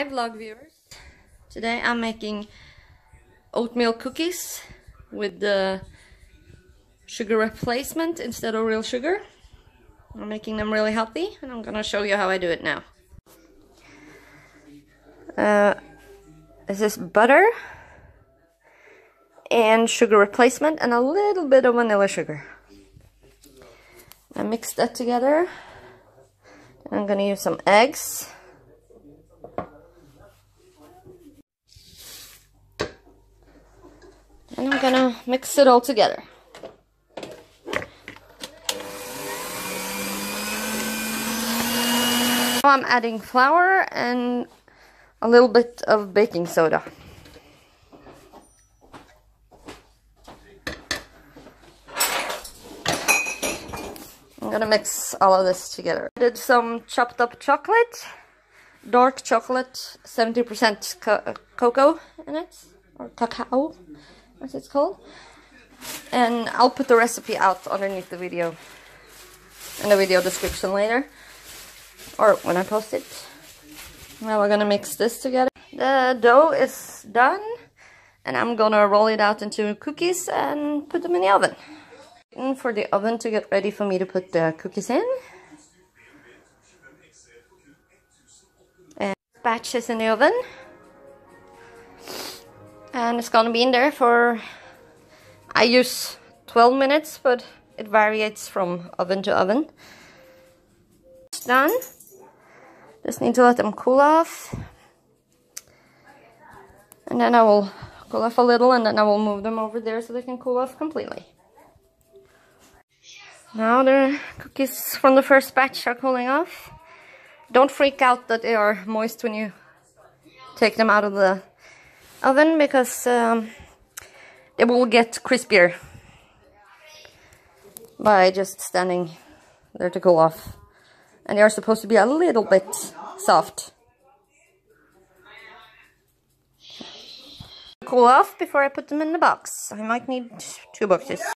Hi vlog viewers. Today I'm making oatmeal cookies with the sugar replacement instead of real sugar. I'm making them really healthy and I'm gonna show you how I do it now. Uh, this is butter and sugar replacement and a little bit of vanilla sugar. I mix that together. I'm gonna use some eggs. And I'm gonna mix it all together. Now I'm adding flour and a little bit of baking soda. I'm gonna mix all of this together. I did some chopped up chocolate, dark chocolate, 70% co cocoa in it, or cacao as it's called. And I'll put the recipe out underneath the video in the video description later or when I post it. Now we're gonna mix this together. The dough is done and I'm gonna roll it out into cookies and put them in the oven. And for the oven to get ready for me to put the cookies in. And batch is in the oven and it's gonna be in there for I use 12 minutes but it varies from oven to oven. It's done. Just need to let them cool off. And then I will cool off a little and then I will move them over there so they can cool off completely. Now the cookies from the first batch are cooling off. Don't freak out that they are moist when you take them out of the oven because um, it will get crispier by just standing there to cool off. And they are supposed to be a little bit soft. Cool off before I put them in the box. I might need two boxes.